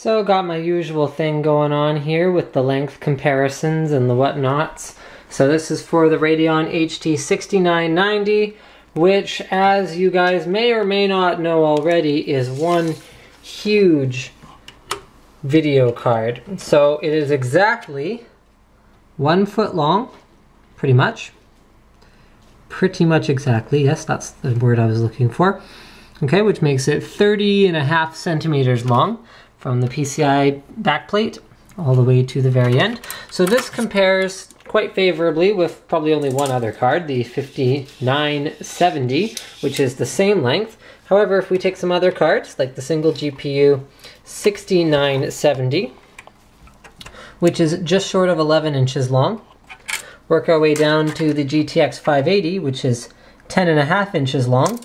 So got my usual thing going on here with the length comparisons and the whatnots. So this is for the Radeon HD 6990, which as you guys may or may not know already is one huge video card. So it is exactly one foot long, pretty much. Pretty much exactly, yes, that's the word I was looking for. Okay, which makes it 30 and a half centimeters long from the PCI backplate all the way to the very end. So this compares quite favorably with probably only one other card, the 5970, which is the same length. However, if we take some other cards, like the single GPU 6970, which is just short of 11 inches long, work our way down to the GTX 580, which is 10 and a half inches long,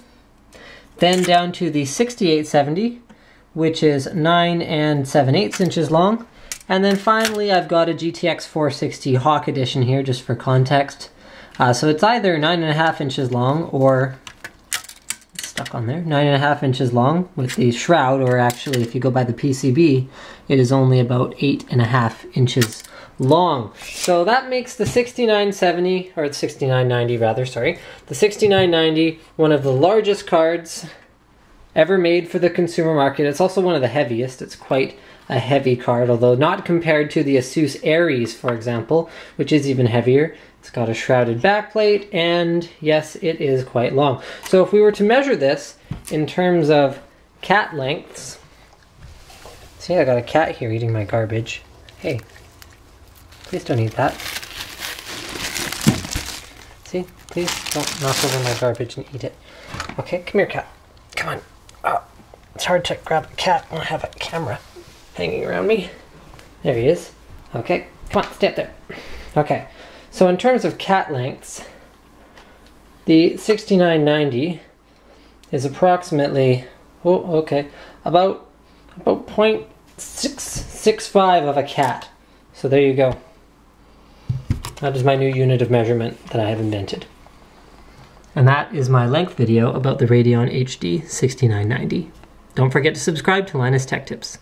then down to the 6870, which is 9 and 7 eighths inches long. And then finally, I've got a GTX 460 Hawk Edition here, just for context. Uh, so it's either 9.5 inches long or stuck on there, 9.5 inches long with the shroud, or actually, if you go by the PCB, it is only about 8.5 inches long. So that makes the 6970, or the 6990 rather, sorry, the 6990 one of the largest cards ever made for the consumer market. It's also one of the heaviest. It's quite a heavy card, although not compared to the Asus Ares, for example, which is even heavier. It's got a shrouded backplate, and yes, it is quite long. So if we were to measure this in terms of cat lengths, see, I got a cat here eating my garbage. Hey, please don't eat that. See, please don't knock over my garbage and eat it. Okay, come here, cat. Come on. Oh, it's hard to grab a cat I have a camera hanging around me. There he is. Okay, come on, stay up there. Okay, so in terms of cat lengths, the 6990 is approximately, oh, okay, about, about 0.665 of a cat. So there you go. That is my new unit of measurement that I have invented. And that is my length video about the Radeon HD 6990. Don't forget to subscribe to Linus Tech Tips.